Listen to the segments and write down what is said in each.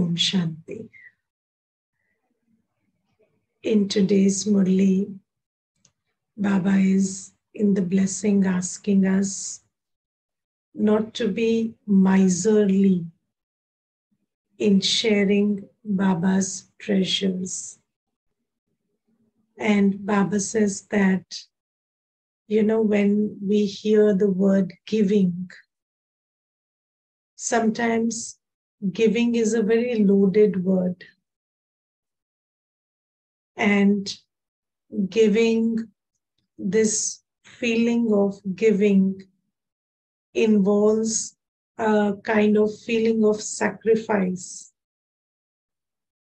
Om Shanti. In today's Murli, Baba is in the blessing asking us not to be miserly in sharing Baba's treasures. And Baba says that, you know, when we hear the word giving, sometimes giving is a very loaded word. And giving, this feeling of giving involves a kind of feeling of sacrifice.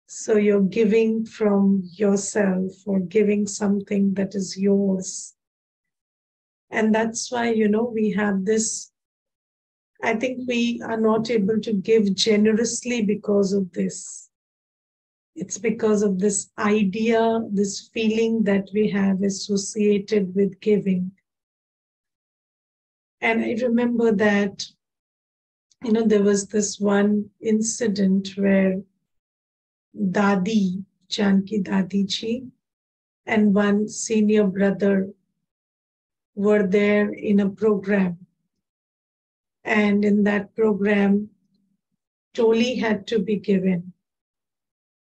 So you're giving from yourself or giving something that is yours. And that's why, you know, we have this. I think we are not able to give generously because of this. It's because of this idea, this feeling that we have associated with giving. And I remember that, you know, there was this one incident where Dadi, Janki Dadi ji, and one senior brother were there in a program. And in that program, Toli had to be given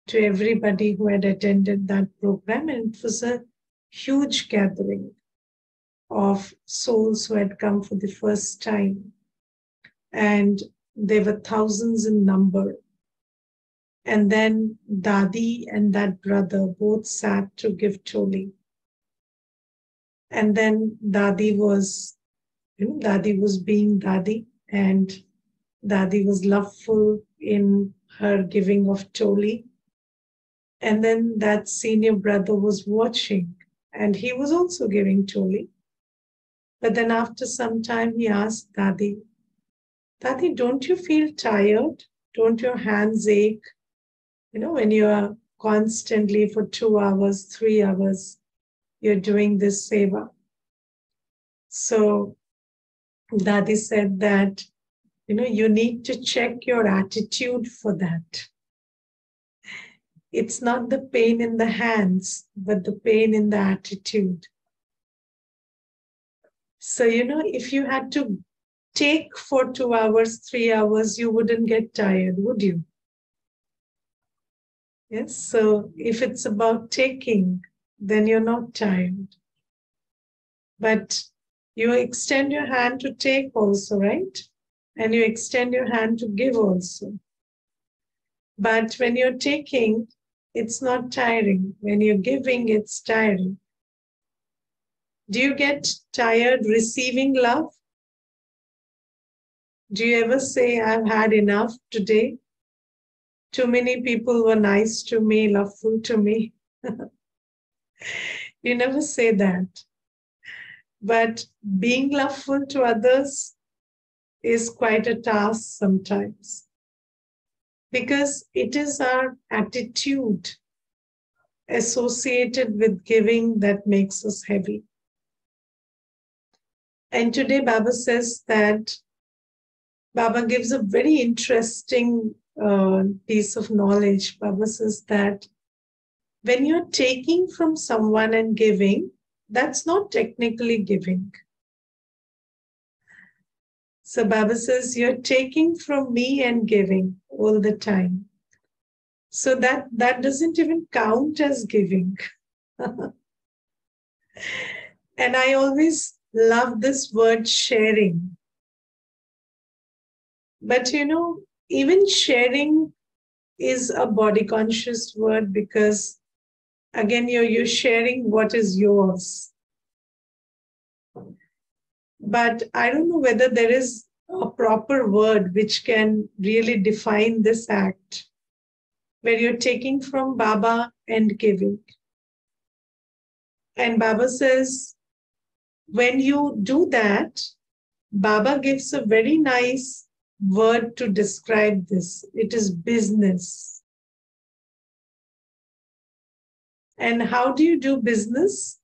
to everybody who had attended that program. And it was a huge gathering of souls who had come for the first time. And there were thousands in number. And then Dadi and that brother both sat to give Toli. And then Dadi was, you know, Dadi was being Dadi, and Dadi was loveful in her giving of Toli. And then that senior brother was watching, and he was also giving Toli. But then after some time, he asked Dadi, Dadi, don't you feel tired? Don't your hands ache? You know, when you are constantly for two hours, three hours, you're doing this seva. So Dadi said that, you know, you need to check your attitude for that. It's not the pain in the hands, but the pain in the attitude. So, you know, if you had to take for two hours, three hours, you wouldn't get tired, would you? Yes, so if it's about taking, then you're not tired. But you extend your hand to take also, right? And you extend your hand to give also. But when you're taking, it's not tiring. When you're giving, it's tiring. Do you get tired receiving love? Do you ever say, I've had enough today? Too many people were nice to me, loveful to me. you never say that. But being loveful to others is quite a task sometimes because it is our attitude associated with giving that makes us heavy. And today, Baba says that Baba gives a very interesting uh, piece of knowledge. Baba says that when you're taking from someone and giving, that's not technically giving. So Baba says, You're taking from me and giving all the time. So that, that doesn't even count as giving. and I always love this word sharing. But you know, even sharing is a body conscious word because again you're, you're sharing what is yours. But I don't know whether there is a proper word which can really define this act where you're taking from Baba and giving. And Baba says, when you do that, Baba gives a very nice word to describe this. It is business. And how do you do business?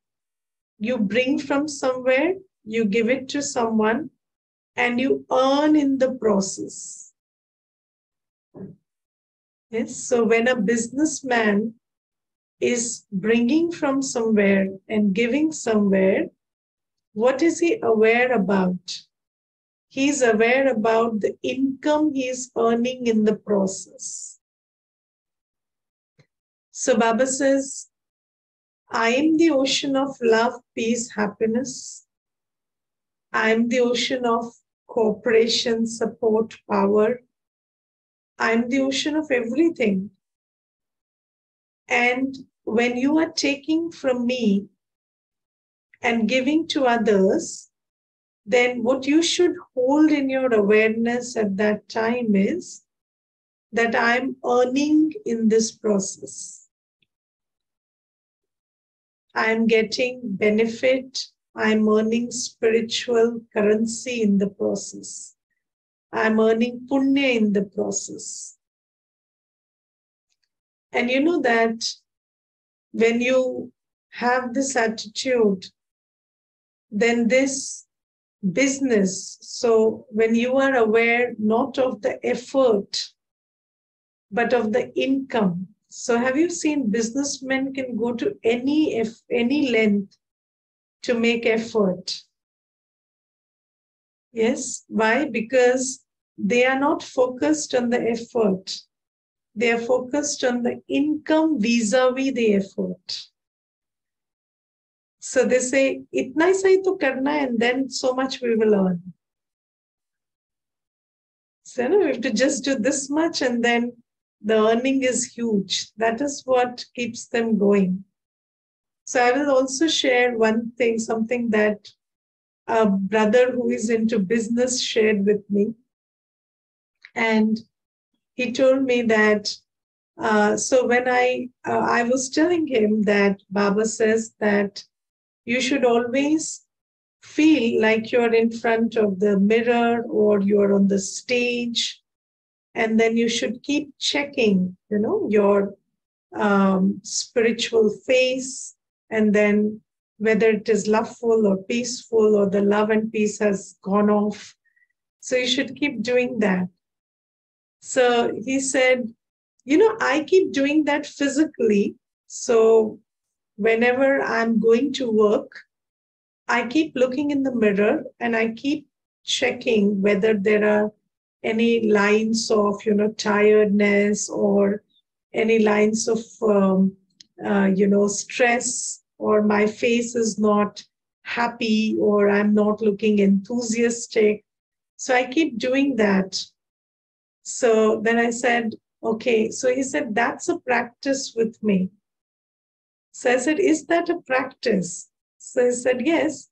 You bring from somewhere, you give it to someone, and you earn in the process. Yes, so when a businessman is bringing from somewhere and giving somewhere, what is he aware about? He's aware about the income he's earning in the process. So Baba says, I am the ocean of love, peace, happiness. I am the ocean of cooperation, support, power. I am the ocean of everything. And when you are taking from me and giving to others, then what you should hold in your awareness at that time is that I'm earning in this process. I'm getting benefit. I'm earning spiritual currency in the process. I'm earning punya in the process. And you know that when you have this attitude, then this business, so when you are aware not of the effort, but of the income. So have you seen businessmen can go to any if any length to make effort? Yes. Why? Because they are not focused on the effort. They are focused on the income vis-a-vis the effort. So they say, itna sahi to karna and then so much we will earn. So you know, we have to just do this much and then the earning is huge. That is what keeps them going. So I will also share one thing, something that a brother who is into business shared with me. And he told me that uh, so when I uh, I was telling him that Baba says that you should always feel like you're in front of the mirror or you're on the stage, and then you should keep checking, you know, your um, spiritual face, and then whether it is loveful or peaceful or the love and peace has gone off. So you should keep doing that. So he said, you know, I keep doing that physically. So whenever I'm going to work, I keep looking in the mirror and I keep checking whether there are any lines of, you know, tiredness or any lines of, um, uh, you know, stress or my face is not happy or I'm not looking enthusiastic. So I keep doing that. So then I said, okay. So he said, that's a practice with me. So I said, is that a practice? So he said, yes.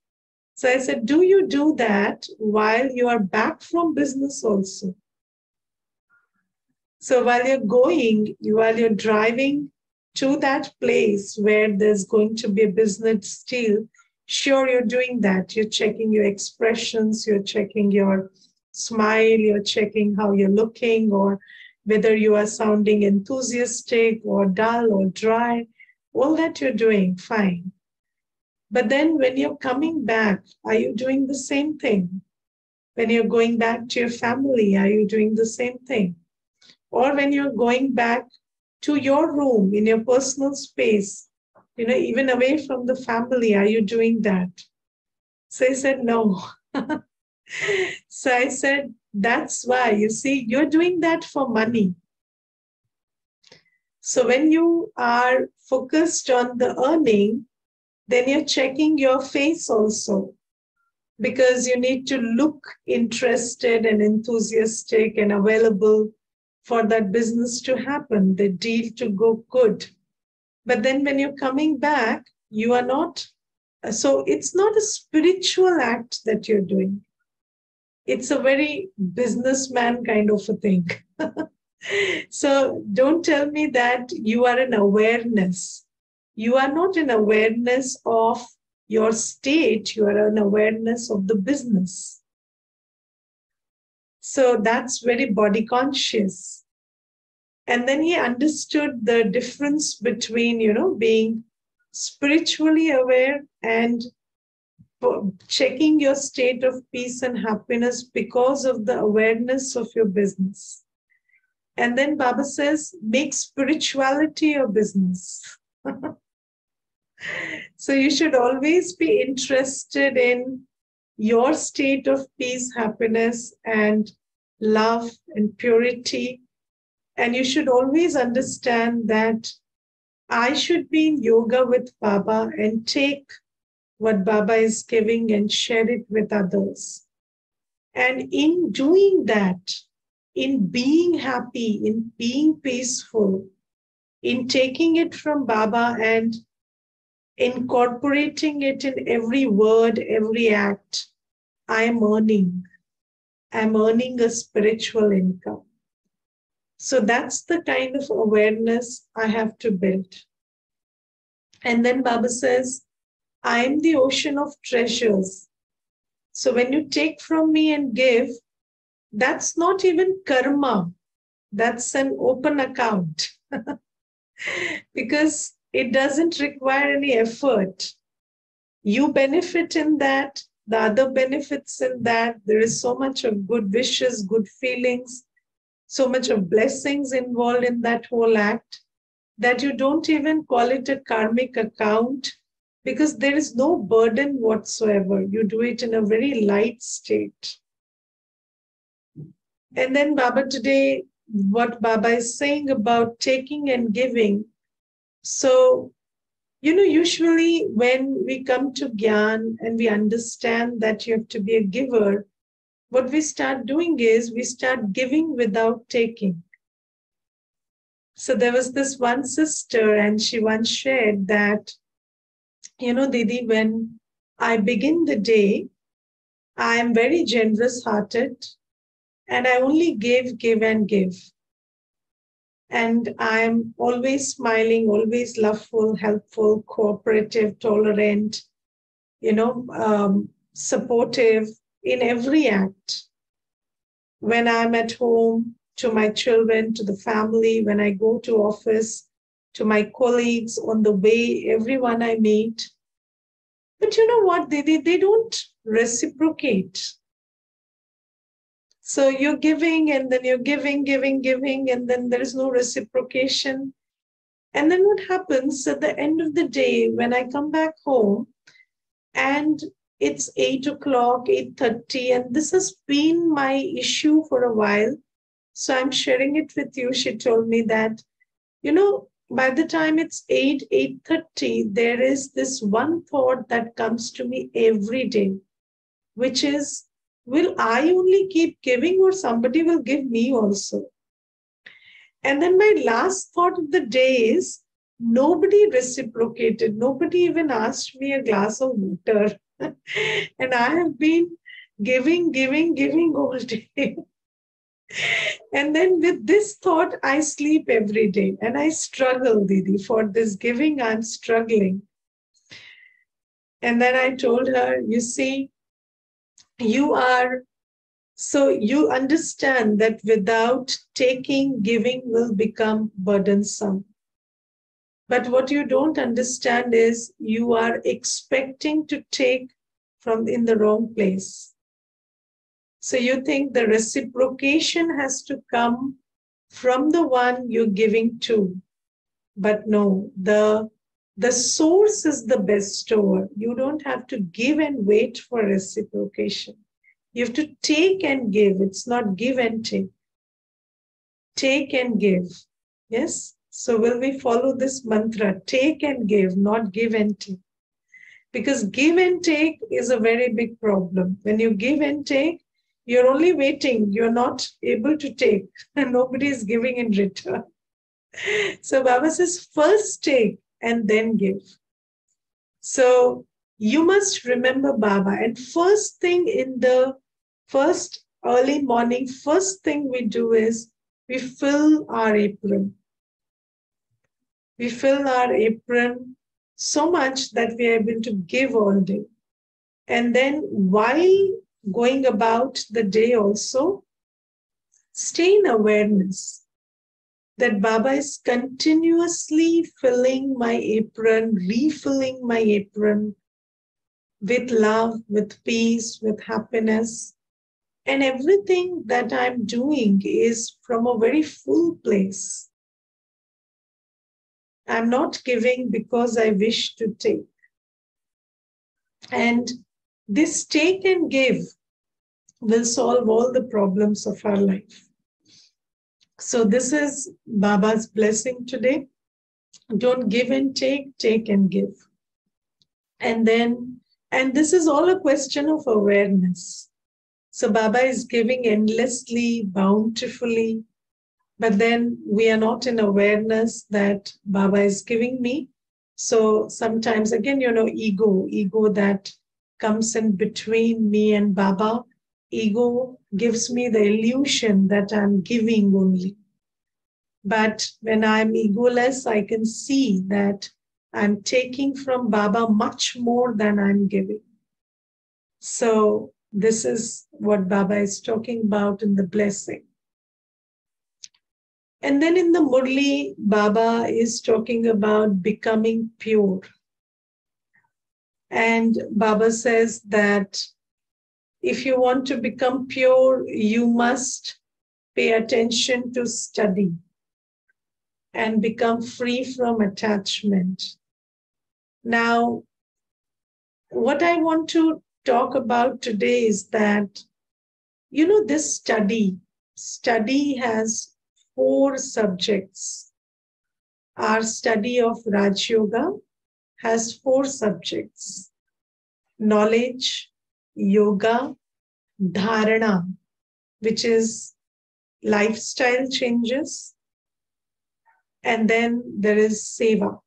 So I said, do you do that while you are back from business also? So while you're going, while you're driving to that place where there's going to be a business deal, sure, you're doing that. You're checking your expressions, you're checking your smile, you're checking how you're looking, or whether you are sounding enthusiastic or dull or dry. All that you're doing, fine. But then when you're coming back, are you doing the same thing? When you're going back to your family, are you doing the same thing? Or when you're going back to your room in your personal space, you know, even away from the family, are you doing that? So I said, no. so I said, that's why, you see, you're doing that for money. So when you are focused on the earning, then you're checking your face also because you need to look interested and enthusiastic and available for that business to happen, the deal to go good. But then when you're coming back, you are not, so it's not a spiritual act that you're doing. It's a very businessman kind of a thing. so don't tell me that you are an awareness. You are not an awareness of your state, you are an awareness of the business. So that's very body conscious. And then he understood the difference between, you know, being spiritually aware and checking your state of peace and happiness because of the awareness of your business. And then Baba says, make spirituality your business. so you should always be interested in your state of peace, happiness, and love and purity. And you should always understand that I should be in yoga with Baba and take what Baba is giving and share it with others. And in doing that, in being happy, in being peaceful, in taking it from Baba and incorporating it in every word, every act, I am earning. I'm earning a spiritual income. So that's the kind of awareness I have to build. And then Baba says, I am the ocean of treasures. So when you take from me and give, that's not even karma, that's an open account. because it doesn't require any effort. You benefit in that, the other benefits in that. There is so much of good wishes, good feelings, so much of blessings involved in that whole act that you don't even call it a karmic account because there is no burden whatsoever. You do it in a very light state. And then Baba today, what Baba is saying about taking and giving. So, you know, usually when we come to Gyan and we understand that you have to be a giver, what we start doing is we start giving without taking. So there was this one sister, and she once shared that, you know, Didi, when I begin the day, I am very generous hearted and I only give, give, and give. And I'm always smiling, always loveful, helpful, cooperative, tolerant, you know, um, supportive, in every act. When I'm at home, to my children, to the family, when I go to office, to my colleagues, on the way, everyone I meet. But you know what? They, they, they don't reciprocate. So you're giving, and then you're giving, giving, giving, and then there is no reciprocation. And then what happens at the end of the day, when I come back home, and it's 8 o'clock 8.30 and this has been my issue for a while so i'm sharing it with you she told me that you know by the time it's 8 8.30 there is this one thought that comes to me every day which is will i only keep giving or somebody will give me also and then my last thought of the day is nobody reciprocated nobody even asked me a glass of water and I have been giving, giving, giving all day. and then with this thought, I sleep every day and I struggle, Didi. For this giving, I'm struggling. And then I told her, you see, you are, so you understand that without taking, giving will become burdensome. But what you don't understand is you are expecting to take from in the wrong place. So you think the reciprocation has to come from the one you're giving to. But no, the, the source is the bestower. You don't have to give and wait for reciprocation. You have to take and give. It's not give and take. Take and give. Yes? So, will we follow this mantra? Take and give, not give and take. Because give and take is a very big problem. When you give and take, you're only waiting, you're not able to take, and nobody is giving in return. So, Baba says, first take and then give. So, you must remember Baba. And first thing in the first early morning, first thing we do is we fill our apron we fill our apron so much that we are able to give all day. And then while going about the day also, stay in awareness that Baba is continuously filling my apron, refilling my apron with love, with peace, with happiness. And everything that I'm doing is from a very full place. I'm not giving because I wish to take. And this take and give will solve all the problems of our life. So, this is Baba's blessing today. Don't give and take, take and give. And then, and this is all a question of awareness. So, Baba is giving endlessly, bountifully, but then we are not in awareness that Baba is giving me. So, sometimes, again, you know, ego, ego that comes in between me and Baba ego gives me the illusion that I'm giving only. But when I'm egoless, I can see that I'm taking from Baba much more than I'm giving. So, this is what Baba is talking about in the blessing. And then in the Murli, Baba is talking about becoming pure. And Baba says that if you want to become pure, you must pay attention to study and become free from attachment. Now, what I want to talk about today is that, you know, this study, study has four subjects. Our study of Raj Yoga has four subjects knowledge, yoga, dharana, which is lifestyle changes, and then there is seva.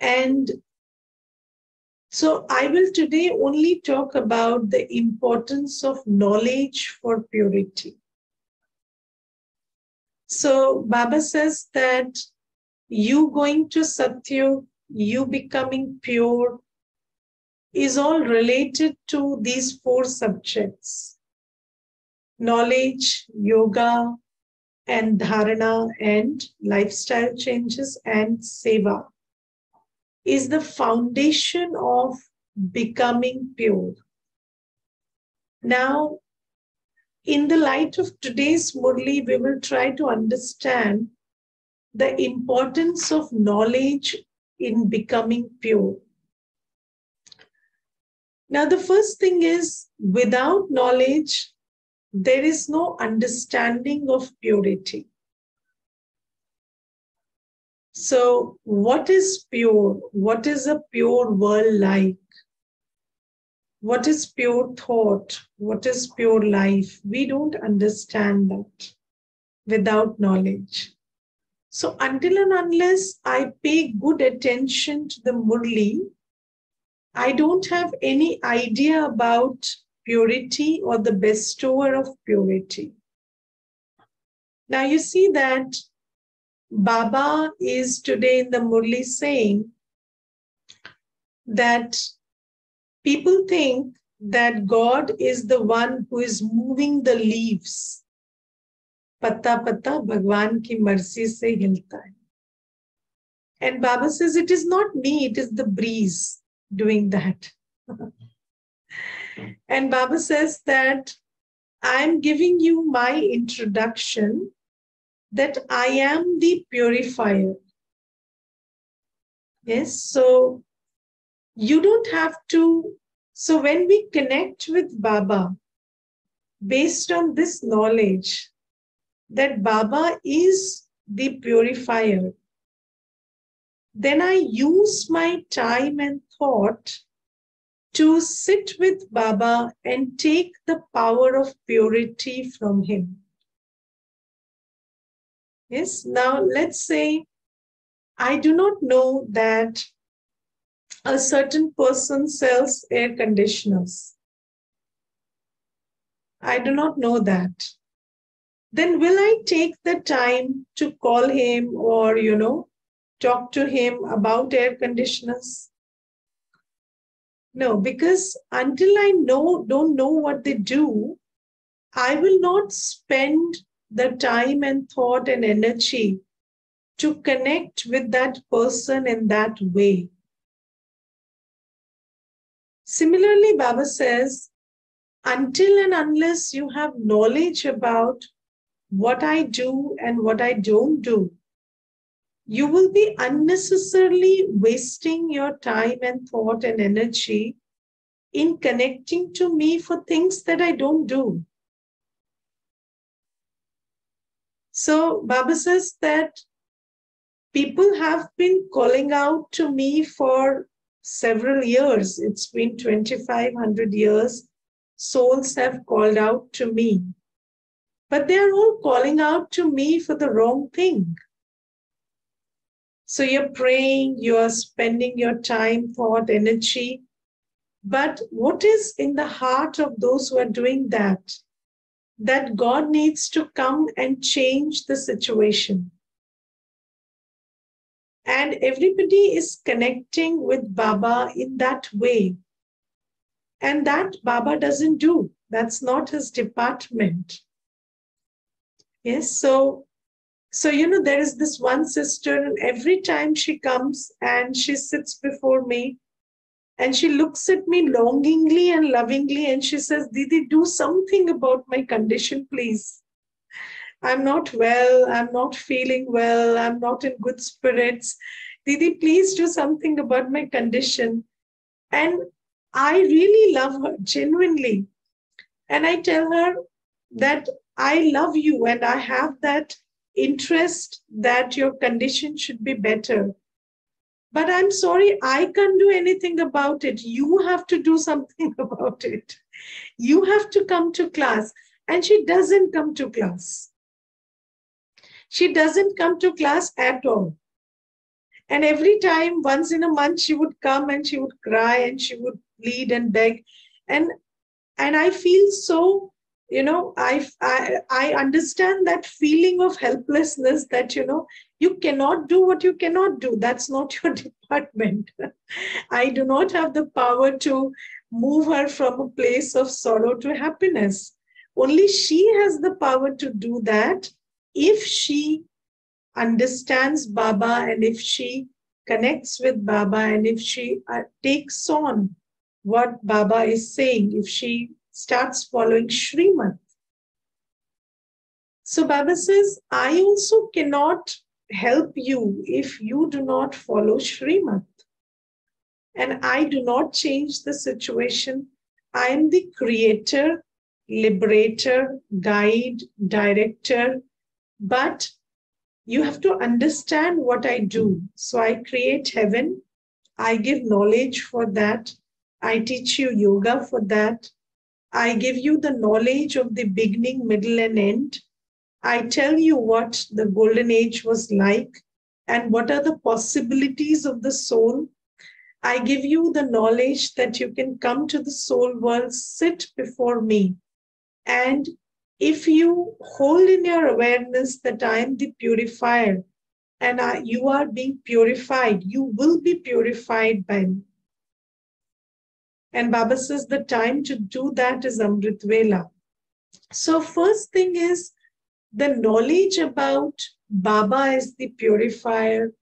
And so I will today only talk about the importance of knowledge for purity. So Baba says that you going to Satya, you becoming pure, is all related to these four subjects knowledge, yoga, and dharana, and lifestyle changes, and seva is the foundation of becoming pure. Now, in the light of today's Murli, we will try to understand the importance of knowledge in becoming pure. Now, the first thing is without knowledge, there is no understanding of purity. So, what is pure? What is a pure world like? What is pure thought? What is pure life? We don't understand that without knowledge. So, until and unless I pay good attention to the Murli, I don't have any idea about purity or the bestower of purity. Now you see that Baba is today in the Murli saying that people think that God is the one who is moving the leaves. Patta patta Bhagwan ki mercy se hilta hai. And Baba says, it is not me, it is the breeze doing that. and Baba says that I'm giving you my introduction that I am the purifier. Yes, so you don't have to. So when we connect with Baba, based on this knowledge that Baba is the purifier, then I use my time and thought to sit with Baba and take the power of purity from him. Yes, now let's say I do not know that a certain person sells air conditioners. I do not know that. Then will I take the time to call him or, you know, talk to him about air conditioners? No, because until I know, don't know what they do, I will not spend the time and thought and energy to connect with that person in that way. Similarly, Baba says, until and unless you have knowledge about what I do and what I don't do, you will be unnecessarily wasting your time and thought and energy in connecting to me for things that I don't do. So, Baba says that people have been calling out to me for several years. It's been 2,500 years. Souls have called out to me. But they are all calling out to me for the wrong thing. So you're praying, you're spending your time, thought, energy. But what is in the heart of those who are doing that? That God needs to come and change the situation. And everybody is connecting with Baba in that way. And that Baba doesn't do. That's not his department. Yes, so so, you know, there is this one sister, and every time she comes and she sits before me and she looks at me longingly and lovingly and she says, Didi, do something about my condition, please. I'm not well. I'm not feeling well. I'm not in good spirits. Didi, please do something about my condition. And I really love her genuinely. And I tell her that I love you and I have that interest that your condition should be better. But I'm sorry, I can't do anything about it. You have to do something about it. You have to come to class. And she doesn't come to class. She doesn't come to class at all. And every time, once in a month, she would come and she would cry and she would plead and beg. And and I feel so you know I, I i understand that feeling of helplessness that you know you cannot do what you cannot do. That's not your department. I do not have the power to move her from a place of sorrow to happiness. Only she has the power to do that if she understands baba and if she connects with baba and if she uh, takes on what baba is saying. If she starts following Shrimat. So Baba says, I also cannot help you if you do not follow Shrimat. And I do not change the situation. I am the creator, liberator, guide, director. But you have to understand what I do. So I create heaven. I give knowledge for that. I teach you yoga for that. I give you the knowledge of the beginning, middle, and end. I tell you what the golden age was like and what are the possibilities of the soul. I give you the knowledge that you can come to the soul world, sit before me. And if you hold in your awareness that I am the purifier and I, you are being purified, you will be purified by me. And Baba says the time to do that is Amrit Vela. So, first thing is the knowledge about Baba as the purifier,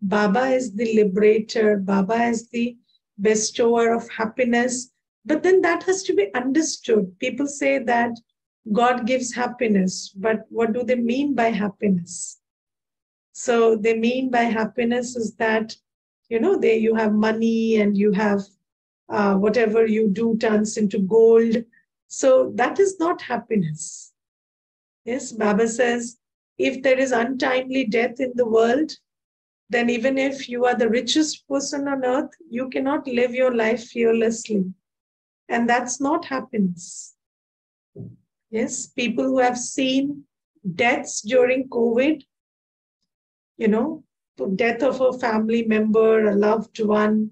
Baba is the liberator, Baba is the bestower of happiness. But then that has to be understood. People say that God gives happiness, but what do they mean by happiness? So they mean by happiness is that, you know, they you have money and you have uh, whatever you do turns into gold. So that is not happiness. Yes, Baba says, if there is untimely death in the world, then even if you are the richest person on earth, you cannot live your life fearlessly. And that's not happiness. Yes, people who have seen deaths during COVID, you know, the death of a family member, a loved one,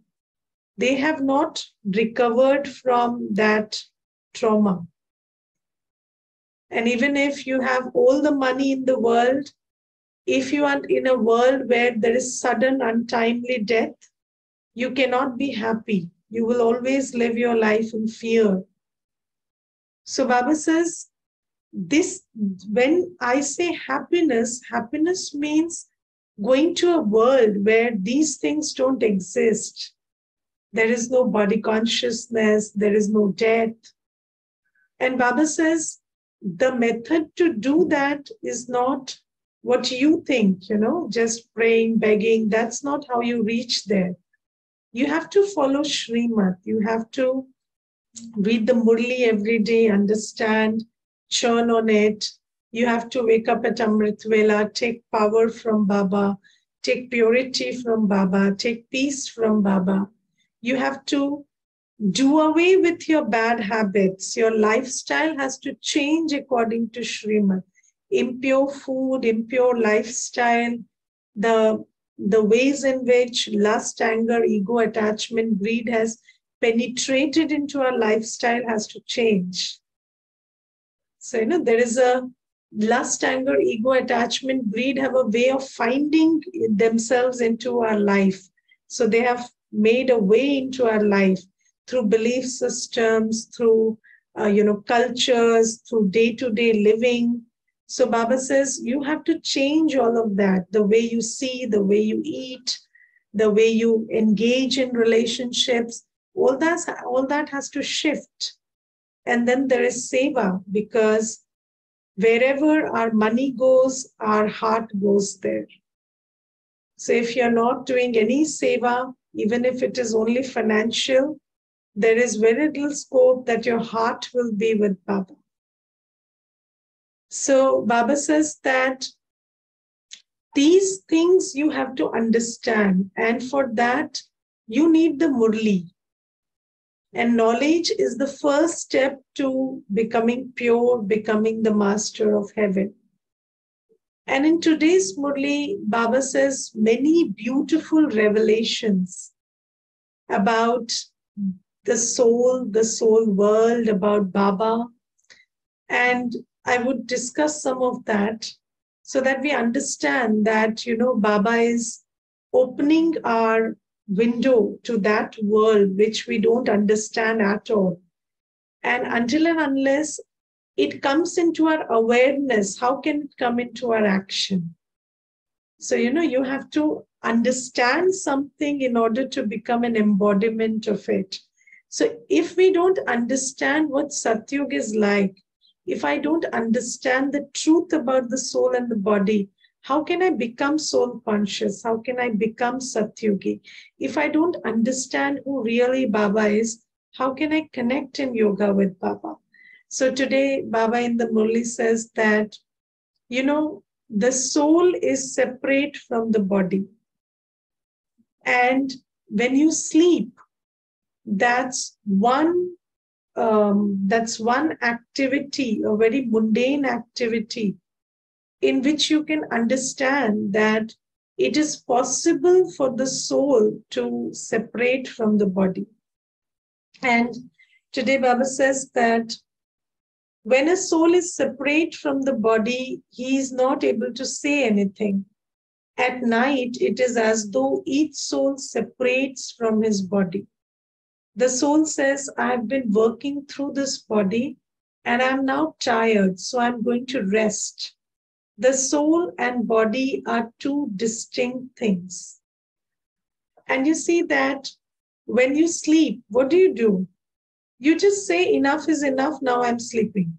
they have not recovered from that trauma. And even if you have all the money in the world, if you are in a world where there is sudden, untimely death, you cannot be happy. You will always live your life in fear. So Baba says, this when I say happiness, happiness means going to a world where these things don't exist. There is no body consciousness, there is no death. And Baba says the method to do that is not what you think, you know, just praying, begging. That's not how you reach there. You have to follow Shrimat. You have to read the Murli every day, understand, churn on it. You have to wake up at Amrit Vela, take power from Baba, take purity from Baba, take peace from Baba. You have to do away with your bad habits. Your lifestyle has to change according to Shrimat. Impure food, impure lifestyle, the, the ways in which lust, anger, ego, attachment, greed has penetrated into our lifestyle has to change. So, you know, there is a lust, anger, ego, attachment, greed have a way of finding themselves into our life. So they have made a way into our life through belief systems, through uh, you know cultures, through day-to-day living. So Baba says you have to change all of that, the way you see, the way you eat, the way you engage in relationships. All that, all that has to shift. And then there is seva because wherever our money goes, our heart goes there. So if you're not doing any seva, even if it is only financial, there is very little scope that your heart will be with Baba. So Baba says that these things you have to understand, and for that, you need the Murli. And knowledge is the first step to becoming pure, becoming the master of heaven. And in today's Murli, Baba says many beautiful revelations about the soul, the soul world, about Baba. And I would discuss some of that so that we understand that, you know, Baba is opening our window to that world which we don't understand at all. And until and unless it comes into our awareness, how can it come into our action? So, you know, you have to understand something in order to become an embodiment of it. So, if we don't understand what Satyug is like, if I don't understand the truth about the soul and the body, how can I become soul conscious? How can I become Satyugi? If I don't understand who really Baba is, how can I connect in yoga with Baba? So today, Baba in the Murli says that, you know, the soul is separate from the body. And when you sleep, that's one um, that's one activity, a very mundane activity in which you can understand that it is possible for the soul to separate from the body. And today, Baba says that when a soul is separate from the body, he is not able to say anything. At night, it is as though each soul separates from his body. The soul says, I've been working through this body and I'm now tired, so I'm going to rest the soul and body are two distinct things. And you see that when you sleep, what do you do? You just say, Enough is enough, now I'm sleeping.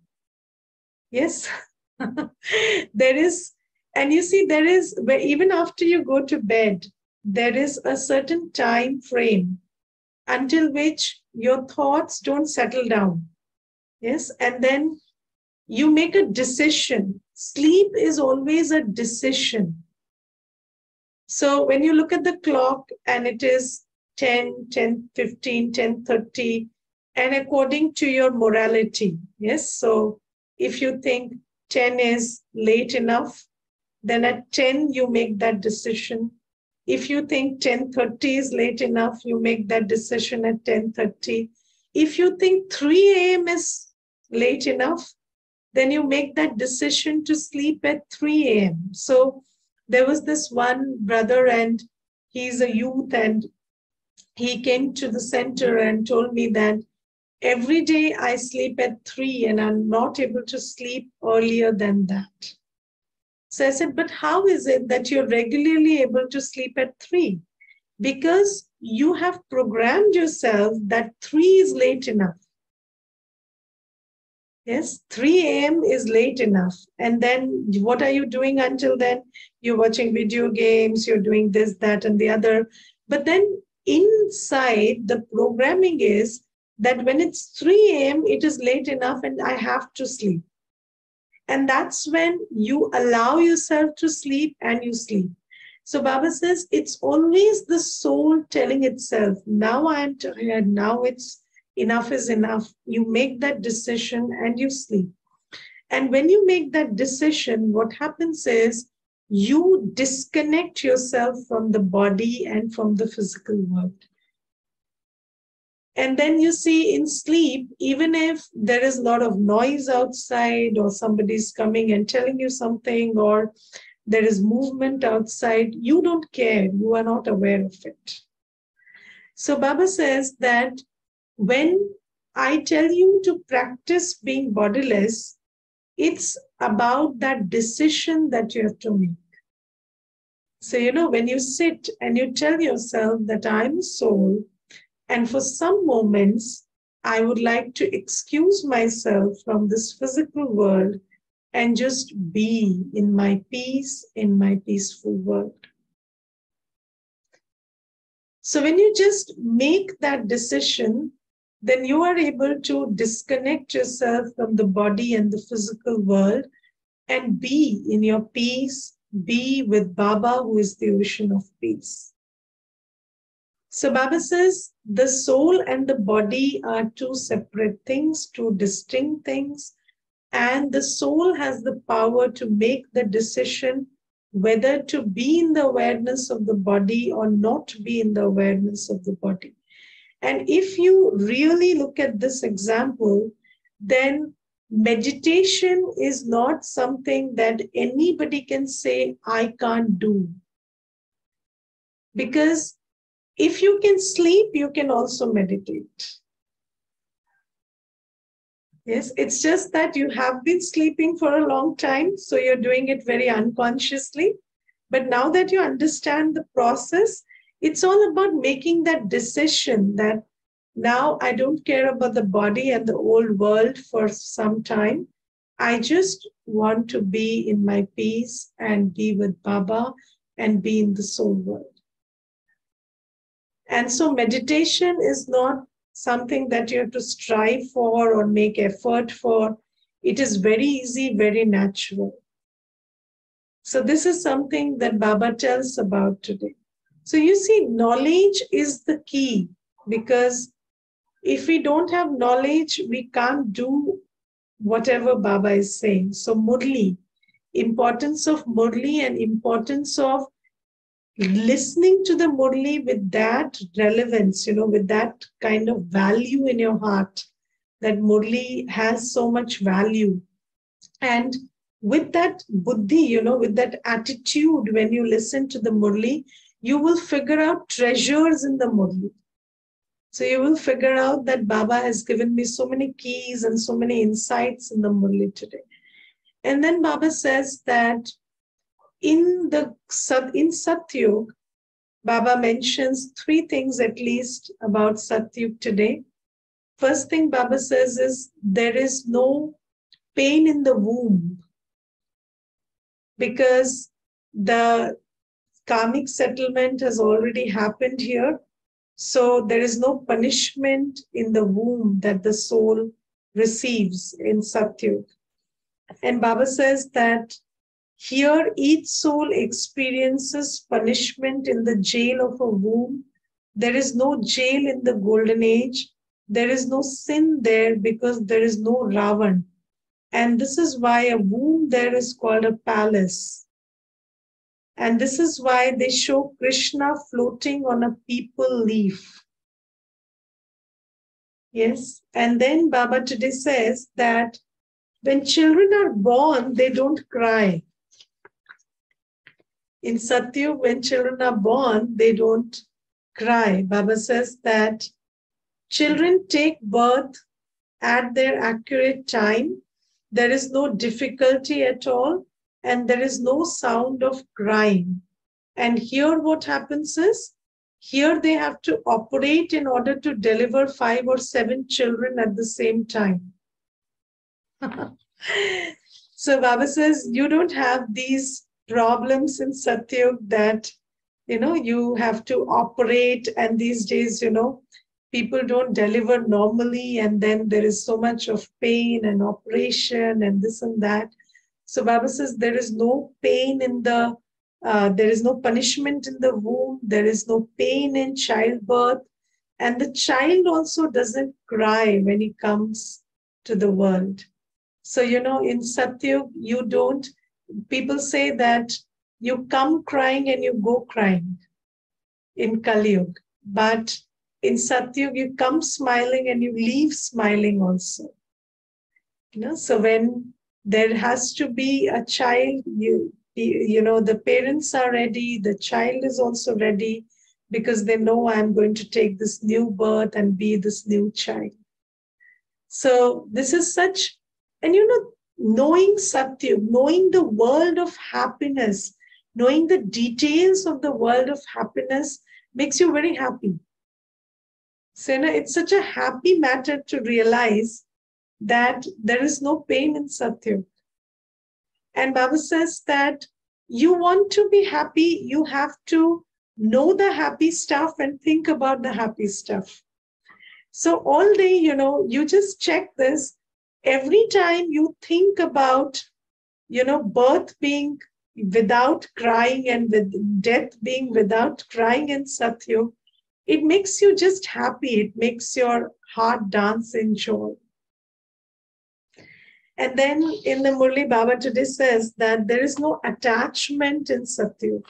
Yes? there is, and you see, there is, even after you go to bed, there is a certain time frame until which your thoughts don't settle down. Yes? And then you make a decision sleep is always a decision. So when you look at the clock and it is 10, 10, 15, 10, 30, and according to your morality, yes. So if you think 10 is late enough, then at 10 you make that decision. If you think 10:30 is late enough, you make that decision at 10:30. If you think 3 a.m. is late enough, then you make that decision to sleep at 3 a.m. So there was this one brother, and he's a youth, and he came to the center and told me that every day I sleep at 3 and I'm not able to sleep earlier than that. So I said, but how is it that you're regularly able to sleep at 3? Because you have programmed yourself that 3 is late enough. Yes, 3 a.m. is late enough. And then what are you doing until then? You're watching video games, you're doing this, that, and the other. But then inside the programming is that when it's 3 a.m., it is late enough and I have to sleep. And that's when you allow yourself to sleep and you sleep. So Baba says it's always the soul telling itself, now I am tired, now it's enough is enough. You make that decision and you sleep. And when you make that decision, what happens is you disconnect yourself from the body and from the physical world. And then you see in sleep, even if there is a lot of noise outside, or somebody's coming and telling you something, or there is movement outside, you don't care. You are not aware of it. So Baba says that when I tell you to practice being bodiless, it's about that decision that you have to make. So, you know, when you sit and you tell yourself that I'm soul, and for some moments, I would like to excuse myself from this physical world and just be in my peace, in my peaceful world. So, when you just make that decision, then you are able to disconnect yourself from the body and the physical world and be in your peace, be with Baba, who is the ocean of peace. So Baba says the soul and the body are two separate things, two distinct things, and the soul has the power to make the decision whether to be in the awareness of the body or not be in the awareness of the body. And if you really look at this example, then meditation is not something that anybody can say, I can't do. Because if you can sleep, you can also meditate. Yes, it's just that you have been sleeping for a long time, so you're doing it very unconsciously. But now that you understand the process, it's all about making that decision that now I don't care about the body and the old world for some time. I just want to be in my peace and be with Baba and be in the soul world. And so meditation is not something that you have to strive for or make effort for. It is very easy, very natural. So, this is something that Baba tells about today. So you see, knowledge is the key because if we don't have knowledge, we can't do whatever Baba is saying. So Murli, importance of Murli and importance of listening to the Murli with that relevance, you know, with that kind of value in your heart, that Murli has so much value. And with that buddhi, you know, with that attitude, when you listen to the Murli, you will figure out treasures in the Murli. So you will figure out that Baba has given me so many keys and so many insights in the Murli today. And then Baba says that in the in Satyug, Baba mentions three things at least about Satyug today. First thing Baba says is there is no pain in the womb because the karmic settlement has already happened here. So there is no punishment in the womb that the soul receives in Satyug. And Baba says that here each soul experiences punishment in the jail of a womb. There is no jail in the golden age. There is no sin there because there is no Ravan. And this is why a womb there is called a palace. And this is why they show Krishna floating on a peepal leaf. Yes. And then Baba today says that when children are born, they don't cry. In Satyug, when children are born, they don't cry. Baba says that children take birth at their accurate time. There is no difficulty at all and there is no sound of crying. And here, what happens is, here they have to operate in order to deliver five or seven children at the same time. so Baba says, you don't have these problems in Satyug that, you know, you have to operate. And these days, you know, people don't deliver normally. And then there is so much of pain and operation and this and that. So Baba says, there is no pain in the, uh, there is no punishment in the womb. There is no pain in childbirth. And the child also doesn't cry when he comes to the world. So, you know, in Satyug, you don't, people say that you come crying and you go crying in Kaliyug. But in Satyug, you come smiling and you leave smiling also. You know, so when there has to be a child, you, you know, the parents are ready, the child is also ready because they know I'm going to take this new birth and be this new child. So this is such, and you know, knowing Satyug, knowing the world of happiness, knowing the details of the world of happiness makes you very happy. So it's such a happy matter to realize that there is no pain in Satyug. And Baba says that you want to be happy, you have to know the happy stuff and think about the happy stuff. So all day, you know, you just check this. Every time you think about, you know, birth being without crying and with death being without crying in Satyug, it makes you just happy. It makes your heart dance in joy. And then in the Murli, Baba today says that there is no attachment in Satyug.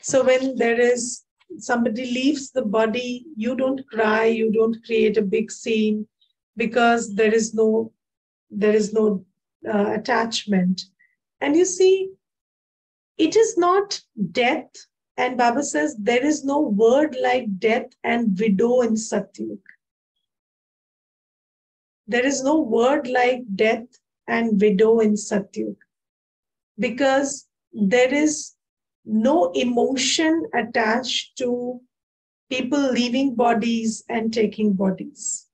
So when there is somebody leaves the body, you don't cry, you don't create a big scene because there is no there is no uh, attachment. And you see, it is not death. And Baba says there is no word like death and widow in Satyug. There is no word like death and widow in Satyug because there is no emotion attached to people leaving bodies and taking bodies.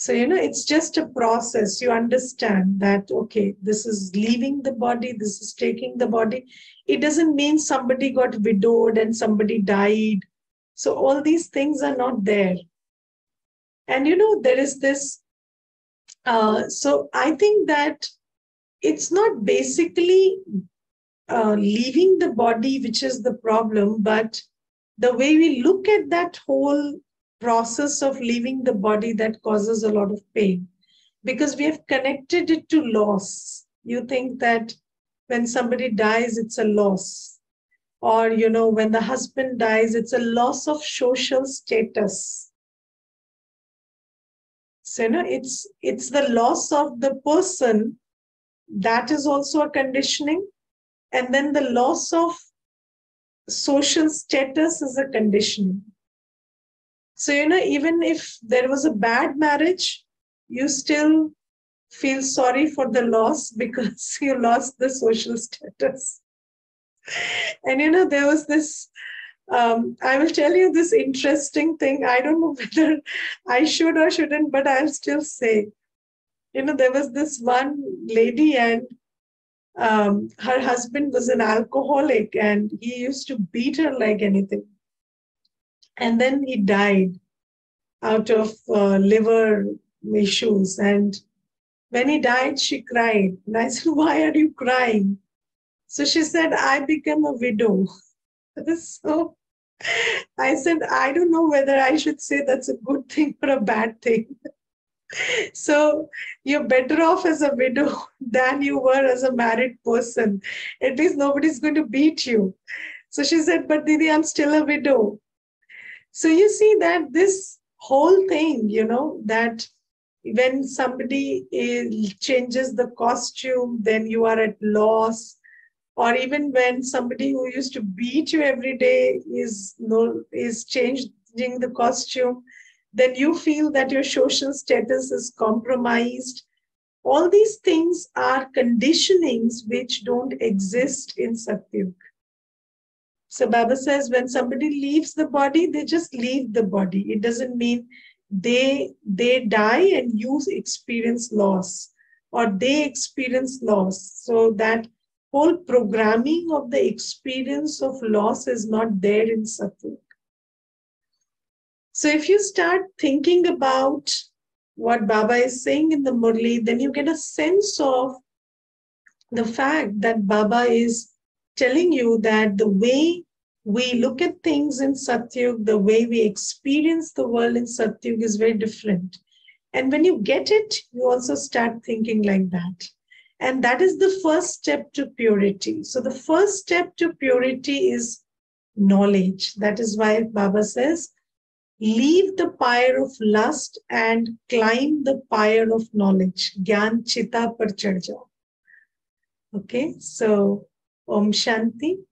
So, you know, it's just a process. You understand that, okay, this is leaving the body, this is taking the body. It doesn't mean somebody got widowed and somebody died. So, all these things are not there. And, you know, there is this. Uh, so, I think that it's not basically uh, leaving the body, which is the problem, but the way we look at that whole process of leaving the body that causes a lot of pain because we have connected it to loss. You think that when somebody dies, it's a loss. Or, you know, when the husband dies, it's a loss of social status. So, you know, it's it's the loss of the person that is also a conditioning and then the loss of social status is a conditioning. So, you know, even if there was a bad marriage, you still feel sorry for the loss because you lost the social status. And, you know, there was this, um, I will tell you this interesting thing. I don't know whether I should or shouldn't, but I'll still say. You know, there was this one lady, and um, her husband was an alcoholic and he used to beat her like anything. And then he died out of uh, liver issues. And when he died, she cried. And I said, Why are you crying? So she said, I became a widow. so I said, I don't know whether I should say that's a good thing or a bad thing so you're better off as a widow than you were as a married person. At least nobody's going to beat you. So she said, But Didi, I'm still a widow. So you see that this whole thing, you know, that when somebody changes the costume, then you are at loss. Or even when somebody who used to beat you every day is no is changing the costume, then you feel that your social status is compromised. All these things are conditionings which don't exist in Satyug. So Baba says when somebody leaves the body, they just leave the body. It doesn't mean they they die and you experience loss or they experience loss so that whole programming of the experience of loss is not there in satyug so if you start thinking about what baba is saying in the murli then you get a sense of the fact that baba is telling you that the way we look at things in Satyug, the way we experience the world in Satyug is very different. And when you get it, you also start thinking like that. And that is the first step to purity. So the first step to purity is knowledge. That is why Baba says, leave the pyre of lust and climb the pyre of knowledge. Gyan chita par Okay, so Om Shanti.